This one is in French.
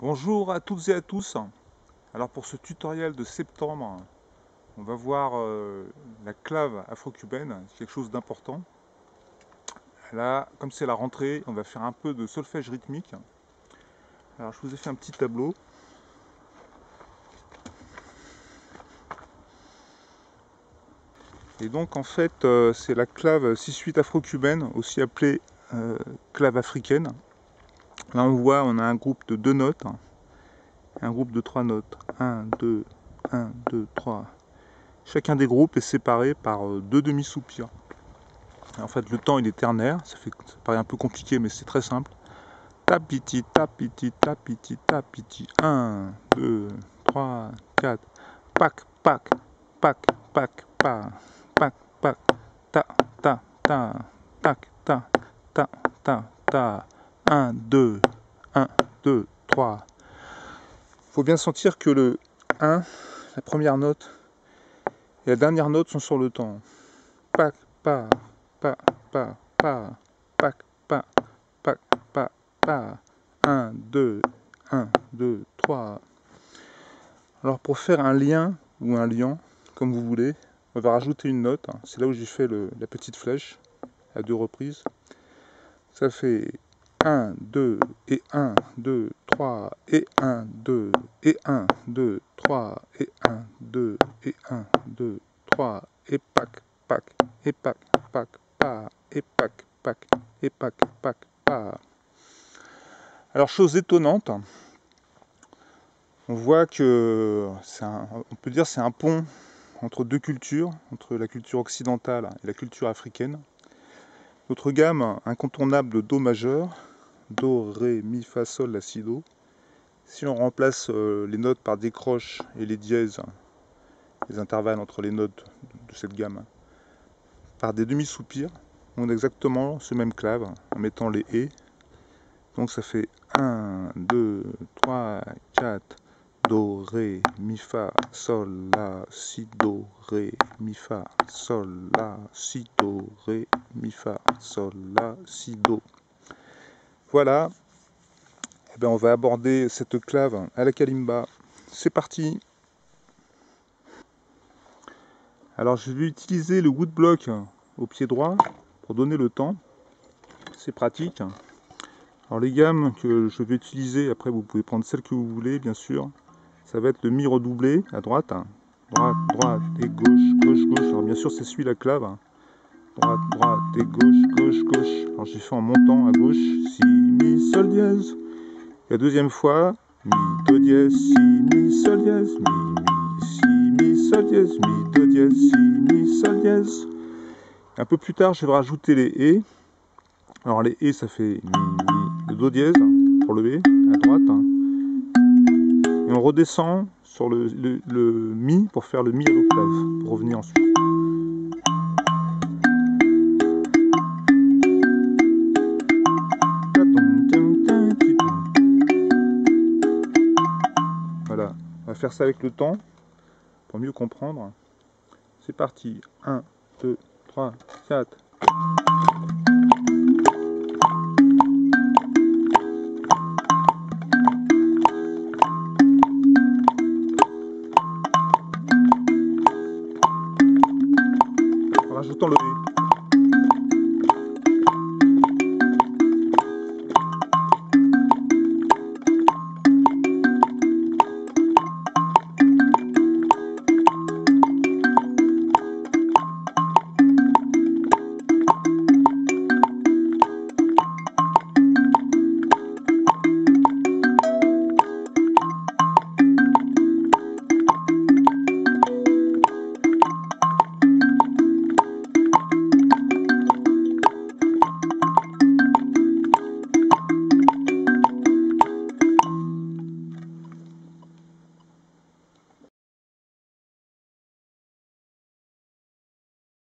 Bonjour à toutes et à tous. Alors pour ce tutoriel de septembre, on va voir euh, la clave afro-cubaine, quelque chose d'important. Là, comme c'est la rentrée, on va faire un peu de solfège rythmique. Alors je vous ai fait un petit tableau. Et donc en fait, euh, c'est la clave 6-8 afro-cubaine, aussi appelée euh, clave africaine. Là on voit, on a un groupe de deux notes, un groupe de trois notes. 1, 2, 1, 2, 3. Chacun des groupes est séparé par euh, deux demi-soupirs. En fait, le temps il est ternaire, ça, fait, paraît un peu compliqué, mais c'est très simple. Tapiti, tapiti, tapiti, tapiti. 1, 2, 3, 4. Pac, pac, pac, pac, pac, pac, pac, ta, ta, ta, tac, ta, ta, ta, ta. 1, 2, 1, 2, 3. Il faut bien sentir que le 1, la première note, et la dernière note sont sur le temps. Pac, pa, pa, pa, pa, pac, pa, pac, pa, pa. 1, 2, 1, 2, 3. Alors pour faire un lien ou un liant, comme vous voulez, on va rajouter une note. C'est là où j'ai fait la petite flèche à deux reprises. Ça fait 1, 2, et 1, 2, 3, et 1, 2, et 1, 2, 3, et 1, 2, et 1, 2, 3, et pac, pac, et pac, pac, pa, et pac, pac, et pac, pac, pa. Alors, chose étonnante, on voit que, un, on peut dire c'est un pont entre deux cultures, entre la culture occidentale et la culture africaine. Notre gamme incontournable de Do majeur, Do, Ré, Mi, Fa, Sol, La, Si, Do. Si on remplace euh, les notes par des croches et les dièses, les intervalles entre les notes de cette gamme, par des demi-soupirs, on a exactement ce même clave en mettant les Et. Donc ça fait 1, 2, 3, 4, Do, Ré, Mi, Fa, Sol, La, Si, Do, Ré, Mi, Fa, Sol, La, Si, Do, Ré, Mi, Fa, Sol, La, Si, Do. Voilà, eh bien, on va aborder cette clave à la kalimba. C'est parti Alors je vais utiliser le woodblock au pied droit pour donner le temps. C'est pratique. Alors les gammes que je vais utiliser, après vous pouvez prendre celle que vous voulez bien sûr. Ça va être le mi redoublé à droite. Droite, droite et gauche, gauche, gauche. Alors bien sûr c'est celui la clave droite, droite et gauche, gauche, gauche. Alors j'ai fait en montant à gauche, si, mi, sol, dièse. La deuxième fois, mi, do, dièse, si, mi, sol, dièse, mi, mi, si, mi, sol, dièse, mi, do, dièse, si, mi, sol, dièse. Un peu plus tard, je vais rajouter les et. Alors les et, ça fait mi, mi, le do dièse pour le B à droite. Et on redescend sur le, mi pour faire le mi à l'octave, pour revenir ensuite. On va faire ça avec le temps pour mieux comprendre. C'est parti. 1, 2, 3, 4. ஒருத்தோட